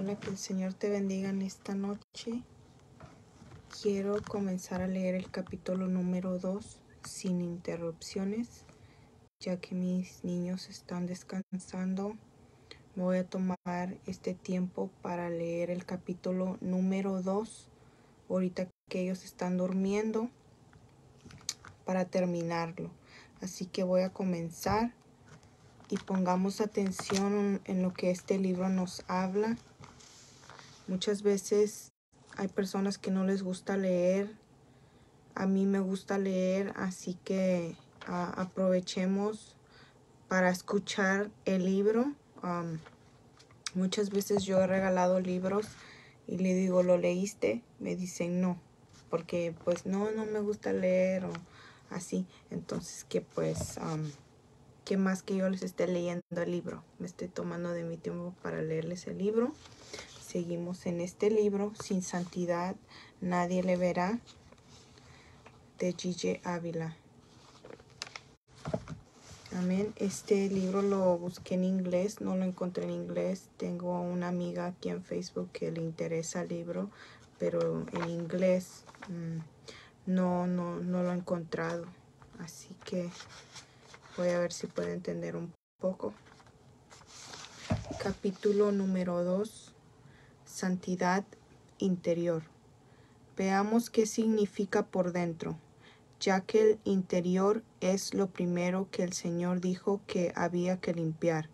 Que el Señor te bendiga en esta noche. Quiero comenzar a leer el capítulo número 2 sin interrupciones, ya que mis niños están descansando. Voy a tomar este tiempo para leer el capítulo número 2, ahorita que ellos están durmiendo, para terminarlo. Así que voy a comenzar y pongamos atención en lo que este libro nos habla. Muchas veces hay personas que no les gusta leer. A mí me gusta leer, así que uh, aprovechemos para escuchar el libro. Um, muchas veces yo he regalado libros y le digo, ¿lo leíste? Me dicen no, porque pues no, no me gusta leer o así. Entonces que pues... Um, más que yo les esté leyendo el libro. Me estoy tomando de mi tiempo para leerles el libro. Seguimos en este libro, Sin Santidad, Nadie le verá, de Gigi Ávila. Amén. Este libro lo busqué en inglés, no lo encontré en inglés. Tengo una amiga aquí en Facebook que le interesa el libro, pero en inglés mmm, no, no, no lo he encontrado. Así que Voy a ver si puedo entender un poco. Capítulo número 2. Santidad interior. Veamos qué significa por dentro, ya que el interior es lo primero que el Señor dijo que había que limpiar.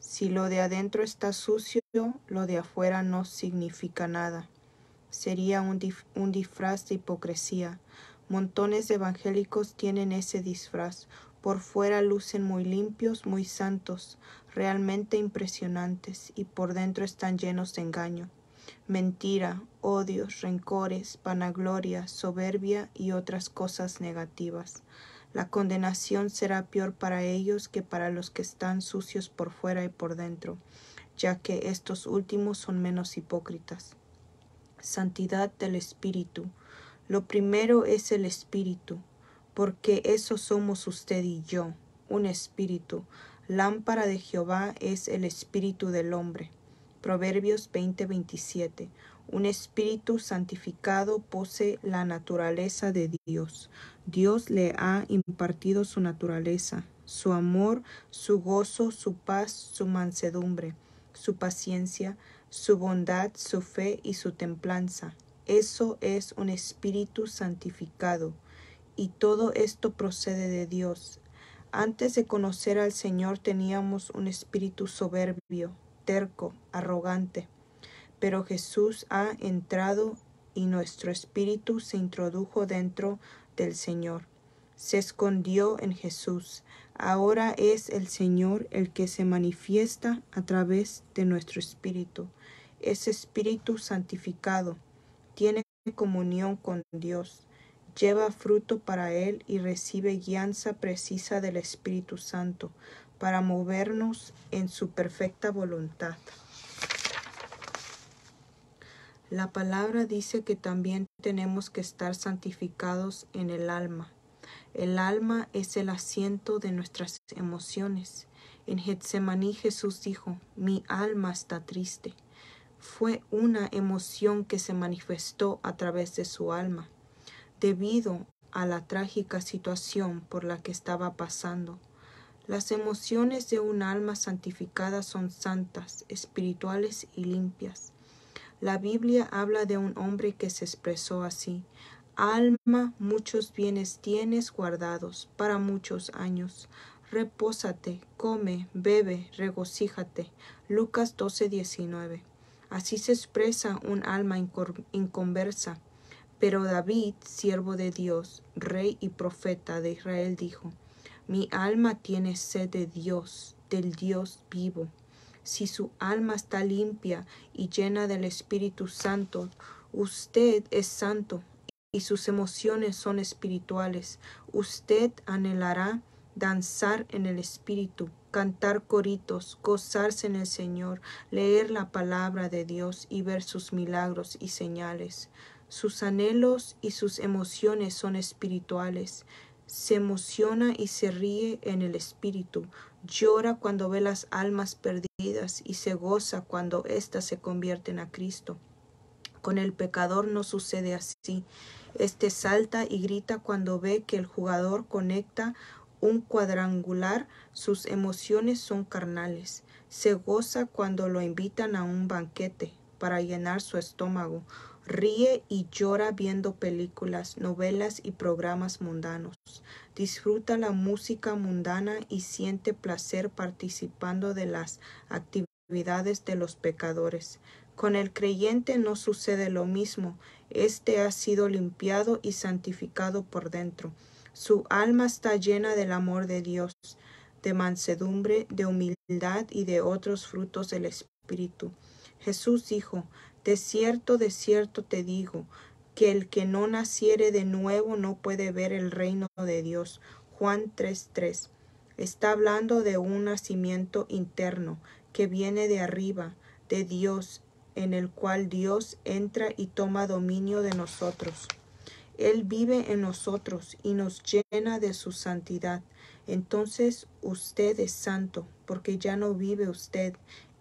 Si lo de adentro está sucio, lo de afuera no significa nada. Sería un, un disfraz de hipocresía. Montones de evangélicos tienen ese disfraz, por fuera lucen muy limpios, muy santos, realmente impresionantes, y por dentro están llenos de engaño, mentira, odios, rencores, vanagloria, soberbia y otras cosas negativas. La condenación será peor para ellos que para los que están sucios por fuera y por dentro, ya que estos últimos son menos hipócritas. Santidad del Espíritu. Lo primero es el Espíritu, porque eso somos usted y yo, un espíritu. Lámpara de Jehová es el espíritu del hombre. Proverbios 20:27. Un espíritu santificado posee la naturaleza de Dios. Dios le ha impartido su naturaleza, su amor, su gozo, su paz, su mansedumbre, su paciencia, su bondad, su fe y su templanza. Eso es un espíritu santificado y todo esto procede de Dios. Antes de conocer al Señor teníamos un espíritu soberbio, arrogante, pero Jesús ha entrado y nuestro espíritu se introdujo dentro del Señor. Se escondió en Jesús. Ahora es el Señor el que se manifiesta a través de nuestro espíritu. Ese espíritu santificado tiene comunión con Dios lleva fruto para él y recibe guianza precisa del Espíritu Santo para movernos en su perfecta voluntad. La palabra dice que también tenemos que estar santificados en el alma. El alma es el asiento de nuestras emociones. En Getsemaní Jesús dijo, mi alma está triste. Fue una emoción que se manifestó a través de su alma debido a la trágica situación por la que estaba pasando. Las emociones de un alma santificada son santas, espirituales y limpias. La Biblia habla de un hombre que se expresó así. Alma, muchos bienes tienes guardados para muchos años. Repósate, come, bebe, regocíjate. Lucas 12:19. Así se expresa un alma inconversa pero David, siervo de Dios, rey y profeta de Israel, dijo, Mi alma tiene sed de Dios, del Dios vivo. Si su alma está limpia y llena del Espíritu Santo, usted es santo y sus emociones son espirituales. Usted anhelará danzar en el Espíritu, cantar coritos, gozarse en el Señor, leer la palabra de Dios y ver sus milagros y señales. Sus anhelos y sus emociones son espirituales. Se emociona y se ríe en el espíritu. llora cuando ve las almas perdidas y se goza cuando éstas se convierten a Cristo. Con el pecador no sucede así. Este salta y grita cuando ve que el jugador conecta un cuadrangular, sus emociones son carnales. Se goza cuando lo invitan a un banquete para llenar su estómago. Ríe y llora viendo películas, novelas y programas mundanos. Disfruta la música mundana y siente placer participando de las actividades de los pecadores. Con el creyente no sucede lo mismo. Este ha sido limpiado y santificado por dentro. Su alma está llena del amor de Dios, de mansedumbre, de humildad y de otros frutos del Espíritu. Jesús dijo, De cierto, de cierto te digo, que el que no naciere de nuevo no puede ver el reino de Dios. Juan 3:3. Está hablando de un nacimiento interno que viene de arriba, de Dios, en el cual Dios entra y toma dominio de nosotros. Él vive en nosotros y nos llena de su santidad. Entonces usted es santo, porque ya no vive usted.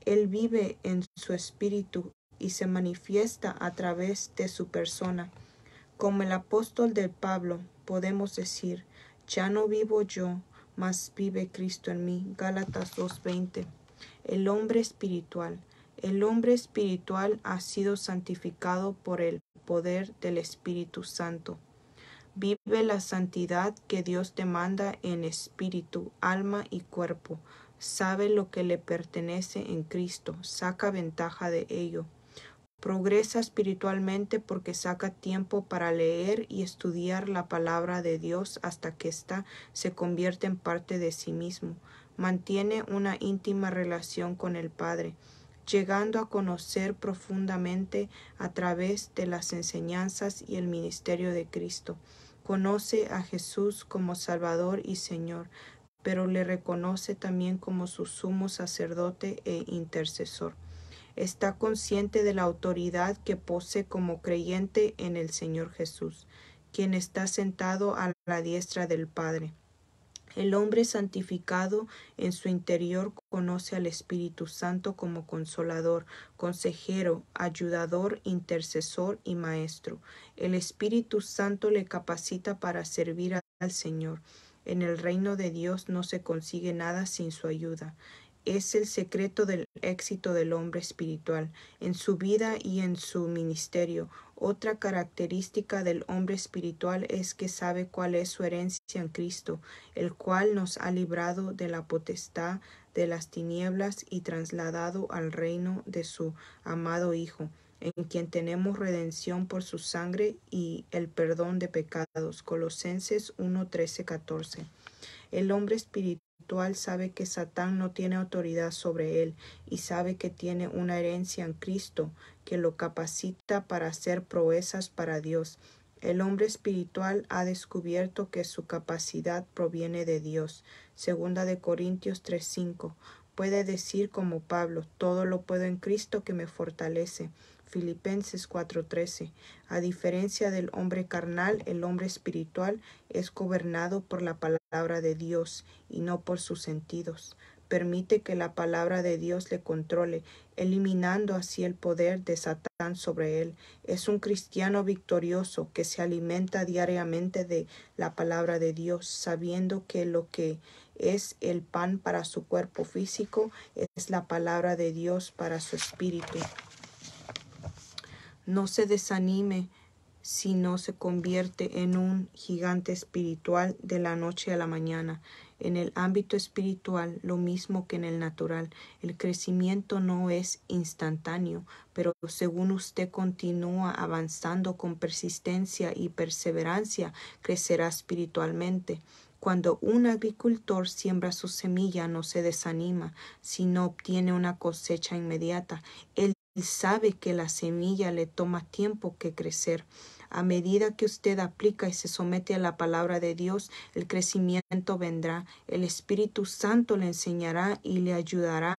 Él vive en su espíritu y se manifiesta a través de su persona. Como el apóstol del Pablo, podemos decir, ya no vivo yo, mas vive Cristo en mí. Gálatas 2.20. El hombre espiritual. El hombre espiritual ha sido santificado por el poder del Espíritu Santo. Vive la santidad que Dios demanda en espíritu, alma y cuerpo. Sabe lo que le pertenece en Cristo, saca ventaja de ello. Progresa espiritualmente porque saca tiempo para leer y estudiar la palabra de Dios hasta que ésta se convierte en parte de sí mismo. Mantiene una íntima relación con el Padre llegando a conocer profundamente a través de las enseñanzas y el ministerio de Cristo. Conoce a Jesús como Salvador y Señor, pero le reconoce también como su sumo sacerdote e intercesor. Está consciente de la autoridad que posee como creyente en el Señor Jesús, quien está sentado a la diestra del Padre. El hombre santificado en su interior conoce al Espíritu Santo como consolador, consejero, ayudador, intercesor y maestro. El Espíritu Santo le capacita para servir al Señor. En el reino de Dios no se consigue nada sin su ayuda es el secreto del éxito del hombre espiritual en su vida y en su ministerio. Otra característica del hombre espiritual es que sabe cuál es su herencia en Cristo, el cual nos ha librado de la potestad de las tinieblas y trasladado al reino de su amado Hijo, en quien tenemos redención por su sangre y el perdón de pecados. Colosenses 1, 13, 14. El hombre espiritual sabe que Satán no tiene autoridad sobre él y sabe que tiene una herencia en Cristo que lo capacita para hacer proezas para Dios. El hombre espiritual ha descubierto que su capacidad proviene de Dios. Segunda de Corintios 3:5. Puede decir como Pablo, todo lo puedo en Cristo que me fortalece. Filipenses 4:13. A diferencia del hombre carnal, el hombre espiritual es gobernado por la palabra de Dios y no por sus sentidos. Permite que la palabra de Dios le controle, eliminando así el poder de Satán sobre él. Es un cristiano victorioso que se alimenta diariamente de la palabra de Dios, sabiendo que lo que es el pan para su cuerpo físico es la palabra de Dios para su espíritu. No se desanime si no se convierte en un gigante espiritual de la noche a la mañana. En el ámbito espiritual, lo mismo que en el natural, el crecimiento no es instantáneo, pero según usted continúa avanzando con persistencia y perseverancia, crecerá espiritualmente. Cuando un agricultor siembra su semilla, no se desanima, sino obtiene una cosecha inmediata. Sabe que la semilla le toma tiempo que crecer. A medida que usted aplica y se somete a la palabra de Dios, el crecimiento vendrá. El Espíritu Santo le enseñará y le ayudará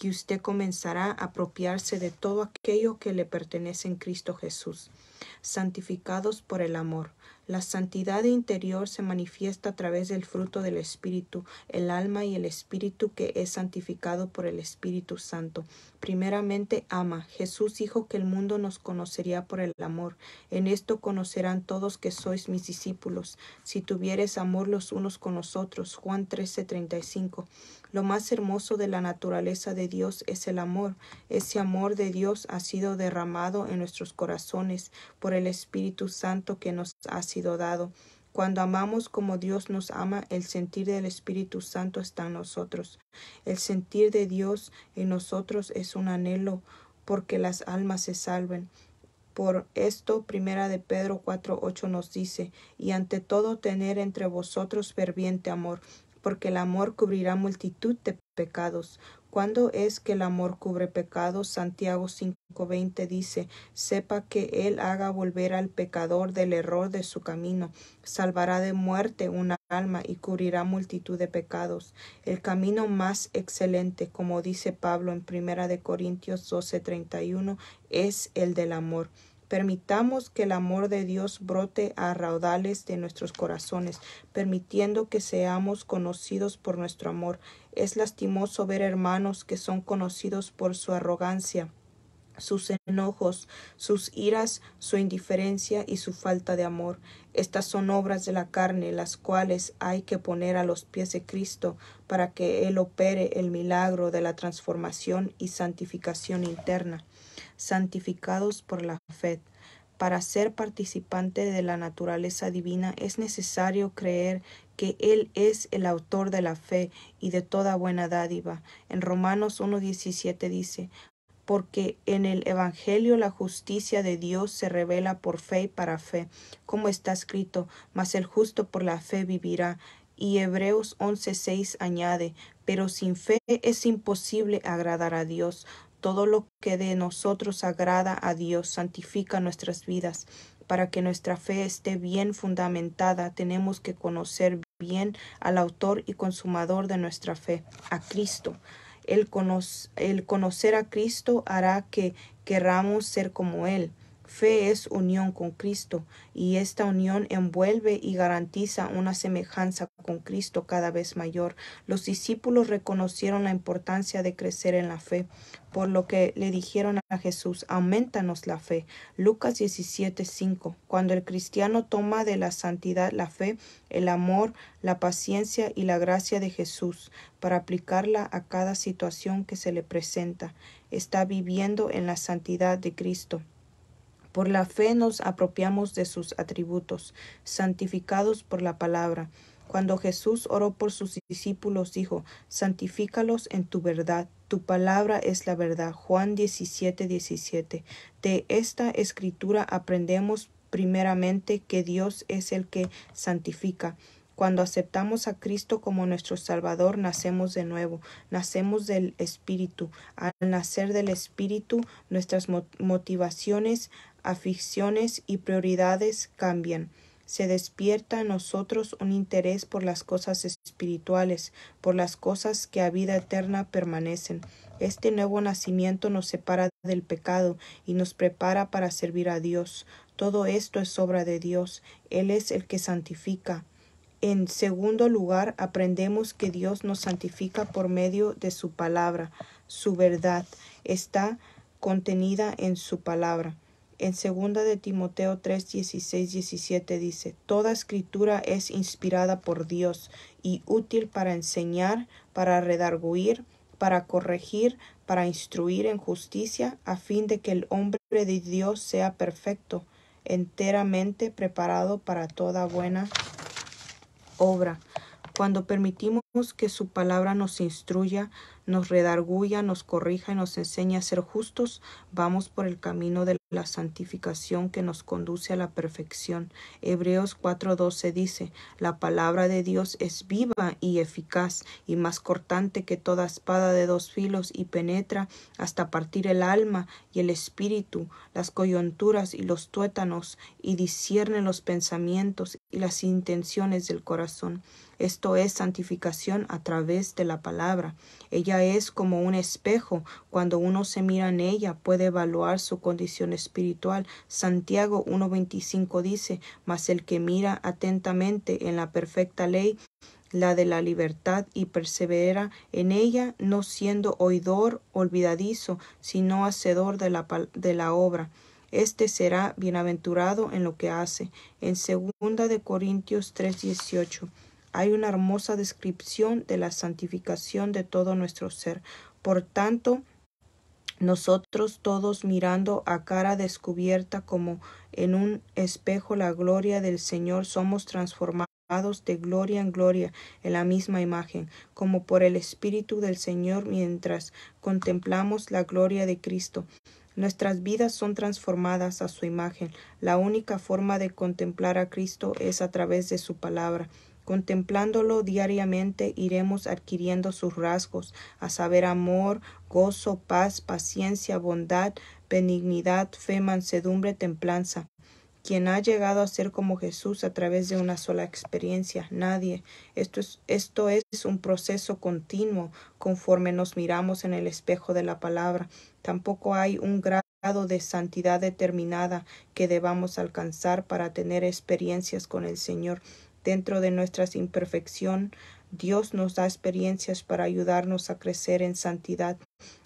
y usted comenzará a apropiarse de todo aquello que le pertenece en Cristo Jesús. Santificados por el amor. La santidad interior se manifiesta a través del fruto del Espíritu, el alma y el Espíritu que es santificado por el Espíritu Santo. Primeramente ama. Jesús dijo que el mundo nos conocería por el amor. En esto conocerán todos que sois mis discípulos, si tuvieres amor los unos con los otros. Juan 13:35. Lo más hermoso de la naturaleza de Dios es el amor. Ese amor de Dios ha sido derramado en nuestros corazones por el Espíritu Santo que nos ha sido dado. Cuando amamos como Dios nos ama, el sentir del Espíritu Santo está en nosotros. El sentir de Dios en nosotros es un anhelo porque las almas se salven. Por esto, primera de Pedro 4:8 nos dice, y ante todo tener entre vosotros ferviente amor, porque el amor cubrirá multitud de pecados. ¿Cuándo es que el amor cubre pecados? Santiago 5:20 dice, sepa que Él haga volver al pecador del error de su camino, salvará de muerte una alma y cubrirá multitud de pecados. El camino más excelente, como dice Pablo en Primera de Corintios 12:31, es el del amor. Permitamos que el amor de Dios brote a raudales de nuestros corazones, permitiendo que seamos conocidos por nuestro amor. Es lastimoso ver hermanos que son conocidos por su arrogancia, sus enojos, sus iras, su indiferencia y su falta de amor. Estas son obras de la carne, las cuales hay que poner a los pies de Cristo para que Él opere el milagro de la transformación y santificación interna santificados por la fe. Para ser participante de la naturaleza divina es necesario creer que Él es el autor de la fe y de toda buena dádiva. En Romanos 1.17 dice, porque en el Evangelio la justicia de Dios se revela por fe y para fe, como está escrito, mas el justo por la fe vivirá. Y Hebreos 11.6 añade, pero sin fe es imposible agradar a Dios, todo lo que de nosotros agrada a Dios santifica nuestras vidas. Para que nuestra fe esté bien fundamentada, tenemos que conocer bien al autor y consumador de nuestra fe, a Cristo. El, conocer a Cristo hará que querramos ser como Él. Fe es unión con Cristo y esta unión envuelve y garantiza una semejanza con Cristo cada vez mayor. Los discípulos reconocieron la importancia de crecer en la fe, por lo que le dijeron a Jesús, aumentanos la fe. Lucas 17:5. Cuando el cristiano toma de la santidad la fe, el amor, la paciencia y la gracia de Jesús para aplicarla a cada situación que se le presenta, está viviendo en la santidad de Cristo. Por la fe nos apropiamos de sus atributos, santificados por la palabra. Cuando Jesús oró por sus discípulos, dijo, Santifícalos en tu verdad, tu palabra es la verdad. Juan 17, 17. De esta escritura aprendemos primeramente que Dios es el que santifica. Cuando aceptamos a Cristo como nuestro Salvador, nacemos de nuevo, nacemos del Espíritu. Al nacer del Espíritu, nuestras motivaciones, aficiones y prioridades cambian. Se despierta en nosotros un interés por las cosas espirituales, por las cosas que a vida eterna permanecen. Este nuevo nacimiento nos separa del pecado y nos prepara para servir a Dios. Todo esto es obra de Dios. Él es el que santifica. En segundo lugar, aprendemos que Dios nos santifica por medio de su palabra. Su verdad está contenida en su palabra. En segunda de Timoteo 3, 16, 17 dice, Toda escritura es inspirada por Dios y útil para enseñar, para redarguir, para corregir, para instruir en justicia, a fin de que el hombre de Dios sea perfecto, enteramente preparado para toda buena obra. Cuando permitimos que su palabra nos instruya, nos redarguya, nos corrija y nos enseña a ser justos, vamos por el camino de la santificación que nos conduce a la perfección. Hebreos 4:12 dice, la palabra de Dios es viva y eficaz y más cortante que toda espada de dos filos y penetra hasta partir el alma y el espíritu, las coyunturas y los tuétanos y discierne los pensamientos y las intenciones del corazón Esto es santificación a través de la palabra. Ella es como un espejo. Cuando uno se mira en ella puede evaluar su condición espiritual. Santiago 1.25 dice, mas el que mira atentamente en la perfecta ley, la de la libertad, y persevera en ella, no siendo oidor olvidadizo, sino hacedor de la, de la obra. Este será bienaventurado en lo que hace. En segunda de Corintios 3:18 hay una hermosa descripción de la santificación de todo nuestro ser. Por tanto, nosotros todos mirando a cara descubierta como en un espejo la gloria del Señor, somos transformados de gloria en gloria en la misma imagen, como por el Espíritu del Señor mientras contemplamos la gloria de Cristo. Nuestras vidas son transformadas a su imagen. La única forma de contemplar a Cristo es a través de su palabra. Contemplándolo diariamente iremos adquiriendo sus rasgos, a saber amor, gozo, paz, paciencia, bondad, benignidad, fe, mansedumbre, templanza. Quien ha llegado a ser como Jesús a través de una sola experiencia? Nadie. Esto es, esto es un proceso continuo conforme nos miramos en el espejo de la palabra. Tampoco hay un grado de santidad determinada que debamos alcanzar para tener experiencias con el Señor. Dentro de nuestras imperfección, Dios nos da experiencias para ayudarnos a crecer en santidad.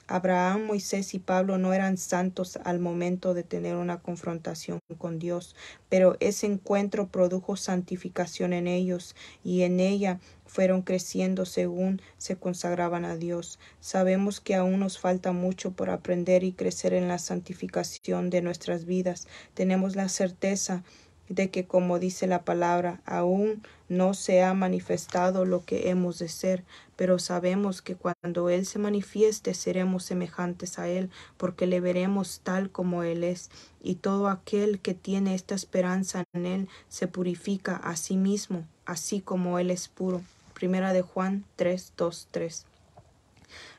Abraham, Moisés y Pablo no eran santos al momento de tener una confrontación con Dios, pero ese encuentro produjo santificación en ellos y en ella fueron creciendo según se consagraban a Dios. Sabemos que aún nos falta mucho por aprender y crecer en la santificación de nuestras vidas. Tenemos la certeza de que, como dice la palabra, aún no se ha manifestado lo que hemos de ser, pero sabemos que cuando Él se manifieste seremos semejantes a Él, porque le veremos tal como Él es, y todo aquel que tiene esta esperanza en Él se purifica a sí mismo, así como Él es puro. Primera de Juan 3, 2, 3.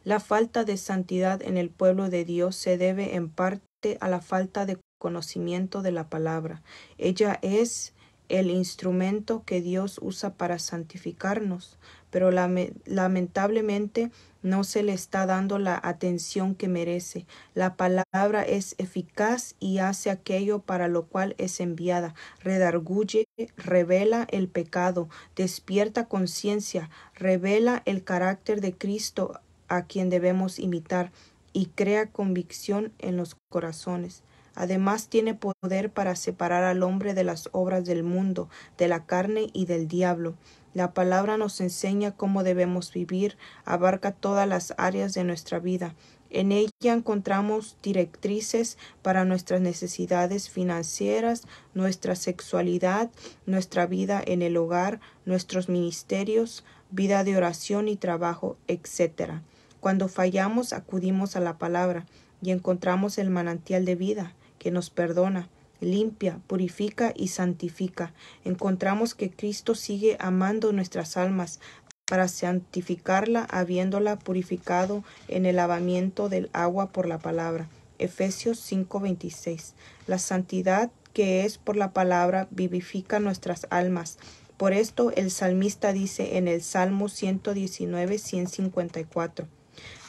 La falta de santidad en el pueblo de Dios se debe en parte a la falta de conocimiento de la palabra. Ella es el instrumento que Dios usa para santificarnos, pero lamentablemente no se le está dando la atención que merece. La palabra es eficaz y hace aquello para lo cual es enviada. Redarguye, revela el pecado, despierta conciencia, revela el carácter de Cristo a quien debemos imitar y crea convicción en los corazones. Además tiene poder para separar al hombre de las obras del mundo, de la carne y del diablo. La palabra nos enseña cómo debemos vivir, abarca todas las áreas de nuestra vida. En ella encontramos directrices para nuestras necesidades financieras, nuestra sexualidad, nuestra vida en el hogar, nuestros ministerios, vida de oración y trabajo, etc. Cuando fallamos acudimos a la palabra y encontramos el manantial de vida que nos perdona, limpia, purifica y santifica. Encontramos que Cristo sigue amando nuestras almas para santificarla habiéndola purificado en el lavamiento del agua por la palabra. Efesios 5:26. La santidad que es por la palabra vivifica nuestras almas. Por esto el salmista dice en el Salmo 119, 154,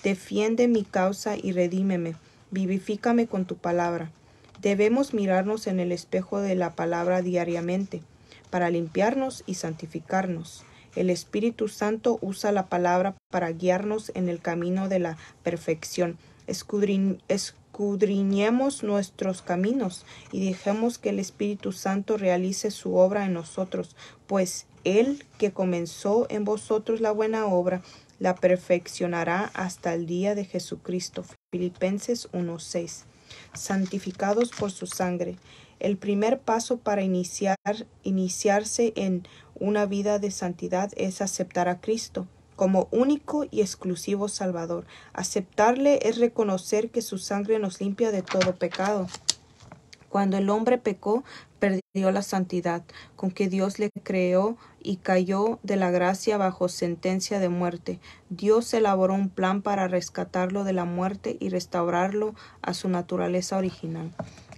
Defiende mi causa y redímeme, vivifícame con tu palabra. Debemos mirarnos en el espejo de la palabra diariamente para limpiarnos y santificarnos. El Espíritu Santo usa la palabra para guiarnos en el camino de la perfección. escudriñemos nuestros caminos y dejemos que el Espíritu Santo realice su obra en nosotros, pues Él que comenzó en vosotros la buena obra, la perfeccionará hasta el día de Jesucristo. Filipenses 1.6 santificados por su sangre. El primer paso para iniciar, iniciarse en una vida de santidad es aceptar a Cristo como único y exclusivo Salvador. Aceptarle es reconocer que su sangre nos limpia de todo pecado. Cuando el hombre pecó, perdió la santidad con que Dios le creó y cayó de la gracia bajo sentencia de muerte. Dios elaboró un plan para rescatarlo de la muerte y restaurarlo a su naturaleza original,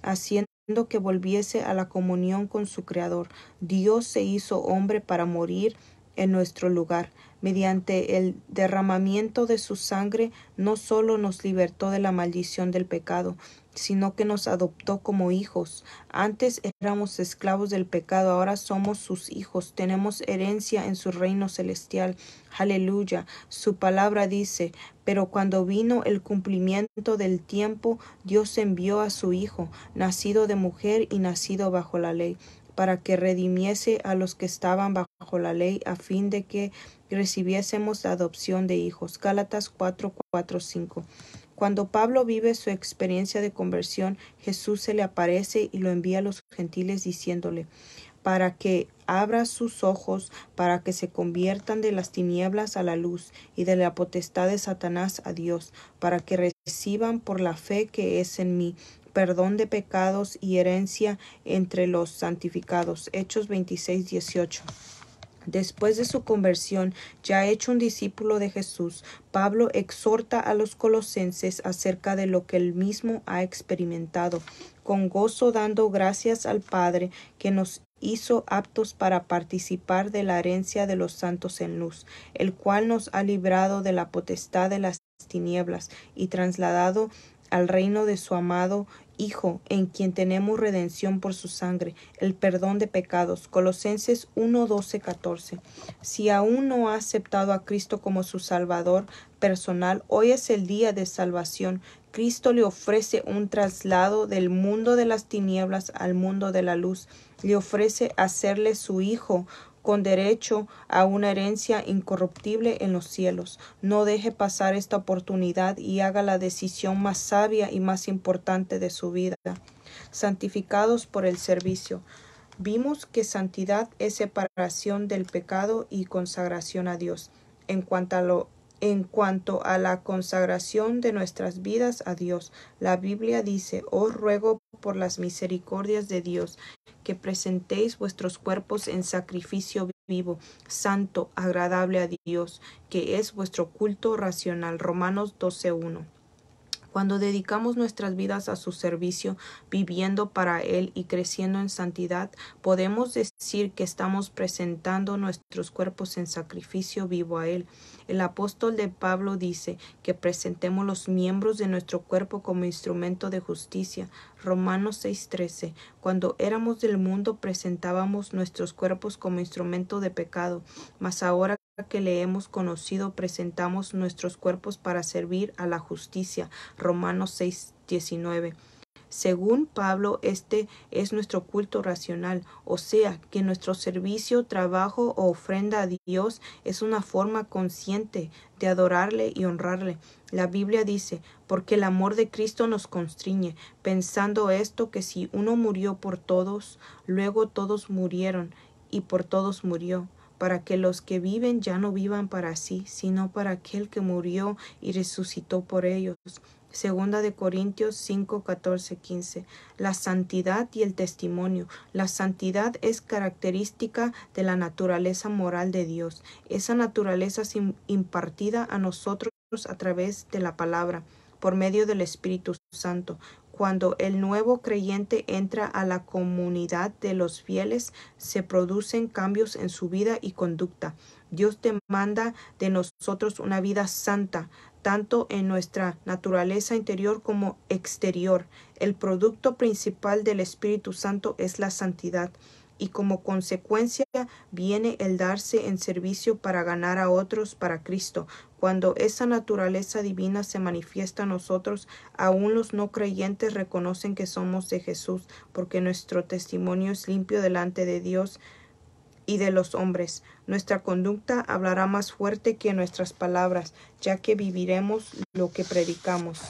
haciendo que volviese a la comunión con su Creador. Dios se hizo hombre para morir en nuestro lugar. Mediante el derramamiento de su sangre, no solo nos libertó de la maldición del pecado, sino que nos adoptó como hijos. Antes éramos esclavos del pecado, ahora somos sus hijos, tenemos herencia en su reino celestial. Aleluya. Su palabra dice, pero cuando vino el cumplimiento del tiempo, Dios envió a su Hijo, nacido de mujer y nacido bajo la ley, para que redimiese a los que estaban bajo la ley, a fin de que recibiésemos la adopción de hijos. Gálatas 4, 4, 5. Cuando Pablo vive su experiencia de conversión, Jesús se le aparece y lo envía a los gentiles diciéndole para que abra sus ojos, para que se conviertan de las tinieblas a la luz y de la potestad de Satanás a Dios, para que reciban por la fe que es en mí perdón de pecados y herencia entre los santificados. Hechos 26, 18. Después de su conversión, ya hecho un discípulo de Jesús, Pablo exhorta a los colosenses acerca de lo que él mismo ha experimentado, con gozo dando gracias al Padre que nos hizo aptos para participar de la herencia de los santos en luz, el cual nos ha librado de la potestad de las tinieblas y trasladado al reino de su amado Hijo, en quien tenemos redención por su sangre, el perdón de pecados. Colosenses 1, 12, 14. Si aún no ha aceptado a Cristo como su Salvador personal, hoy es el día de salvación. Cristo le ofrece un traslado del mundo de las tinieblas al mundo de la luz. Le ofrece hacerle su Hijo con derecho a una herencia incorruptible en los cielos. No deje pasar esta oportunidad y haga la decisión más sabia y más importante de su vida. Santificados por el servicio. Vimos que santidad es separación del pecado y consagración a Dios. En cuanto a lo en cuanto a la consagración de nuestras vidas a Dios, la Biblia dice, os ruego por las misericordias de Dios que presentéis vuestros cuerpos en sacrificio vivo, santo, agradable a Dios, que es vuestro culto racional. Romanos 12.1. Cuando dedicamos nuestras vidas a su servicio, viviendo para Él y creciendo en santidad, podemos decir que estamos presentando nuestros cuerpos en sacrificio vivo a Él. El apóstol de Pablo dice que presentemos los miembros de nuestro cuerpo como instrumento de justicia. Romanos 6:13. Cuando éramos del mundo presentábamos nuestros cuerpos como instrumento de pecado, mas ahora que le hemos conocido presentamos nuestros cuerpos para servir a la justicia. Romanos 6, 19. Según Pablo, este es nuestro culto racional, o sea, que nuestro servicio, trabajo o ofrenda a Dios es una forma consciente de adorarle y honrarle. La Biblia dice, porque el amor de Cristo nos constriñe, pensando esto que si uno murió por todos, luego todos murieron, y por todos murió para que los que viven ya no vivan para sí, sino para aquel que murió y resucitó por ellos. Segunda de Corintios 5, 14, 15. La santidad y el testimonio. La santidad es característica de la naturaleza moral de Dios. Esa naturaleza es impartida a nosotros a través de la palabra, por medio del Espíritu Santo. Cuando el nuevo creyente entra a la comunidad de los fieles, se producen cambios en su vida y conducta. Dios demanda de nosotros una vida santa, tanto en nuestra naturaleza interior como exterior. El producto principal del Espíritu Santo es la santidad y como consecuencia viene el darse en servicio para ganar a otros para Cristo. Cuando esa naturaleza divina se manifiesta a nosotros, aún los no creyentes reconocen que somos de Jesús, porque nuestro testimonio es limpio delante de Dios y de los hombres. Nuestra conducta hablará más fuerte que nuestras palabras, ya que viviremos lo que predicamos.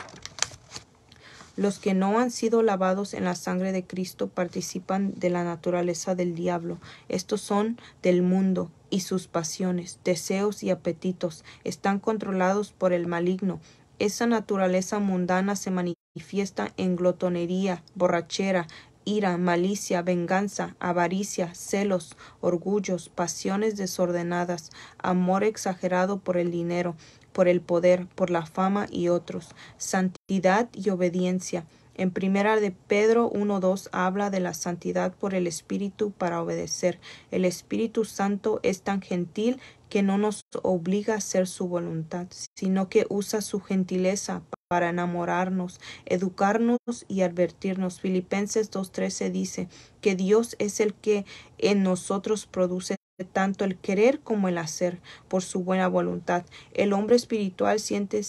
Los que no han sido lavados en la sangre de Cristo participan de la naturaleza del diablo. Estos son del mundo y sus pasiones, deseos y apetitos están controlados por el maligno. Esa naturaleza mundana se manifiesta en glotonería, borrachera, ira, malicia, venganza, avaricia, celos, orgullos, pasiones desordenadas, amor exagerado por el dinero, por el poder, por la fama y otros, santidad y obediencia. En primera de Pedro 1.2 habla de la santidad por el Espíritu para obedecer. El Espíritu Santo es tan gentil que no nos obliga a hacer su voluntad, sino que usa su gentileza para enamorarnos, educarnos y advertirnos. Filipenses 2.13 dice que Dios es el que en nosotros produce tanto el querer como el hacer por su buena voluntad. El hombre espiritual siente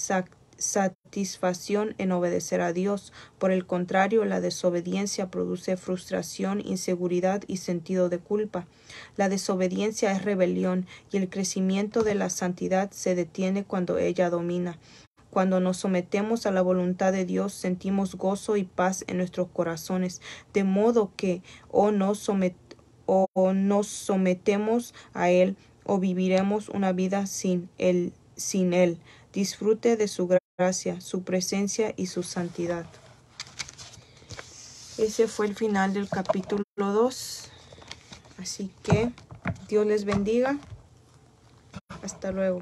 satisfacción en obedecer a Dios. Por el contrario, la desobediencia produce frustración, inseguridad y sentido de culpa. La desobediencia es rebelión y el crecimiento de la santidad se detiene cuando ella domina. Cuando nos sometemos a la voluntad de Dios, sentimos gozo y paz en nuestros corazones, de modo que o nos sometemos o nos sometemos a Él o viviremos una vida sin Él. Sin él. Disfrute de su gracia, su presencia y su santidad. Ese fue el final del capítulo 2. Así que Dios les bendiga. Hasta luego.